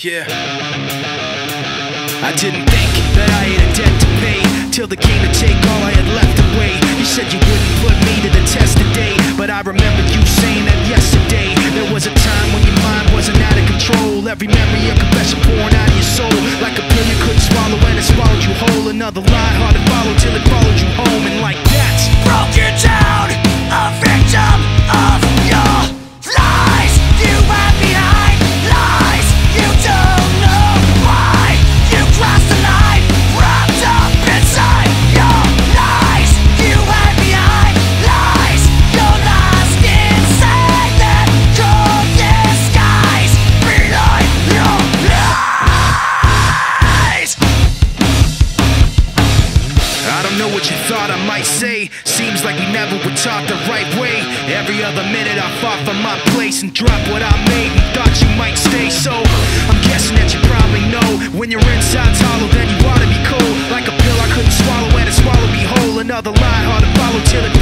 Yeah. I didn't think that I had a debt to pay till the came to take all I had left away. You said you wouldn't put me to the test today, but I remember you saying that yesterday. There was a time when your mind wasn't out of control. Every memory a confession pouring out of your soul, like a pill you couldn't swallow and it swallowed you whole. Another lie hard to follow till it followed you home, and like that thought I might say. Seems like we never were taught the right way. Every other minute I fought for my place and dropped what I made and thought you might stay. So I'm guessing that you probably know when your inside's hollow, then you ought to be cold. Like a pill I couldn't swallow and it swallowed me whole. Another lie hard to follow till it